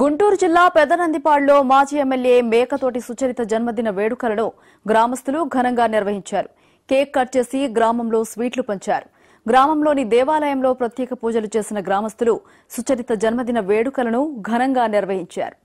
గుంటూరు జిల్లా పెదనందిపాడులో మాజీ ఎమ్మెల్యే మేకతోటి సుచరిత జన్మదిన వేడుకలను గ్రామస్తులు ఘనంగా నిర్వహించారు. కేక్ కట్ చేసి గ్రామంలో స్వీట్లు పంచారు. గ్రామంలోని దేవాలయంలో ప్రత్యేక పూజలు చేసిన గ్రామస్తులు సుచరిత జన్మదిన వేడుకలను ఘనంగా నిర్వహించారు.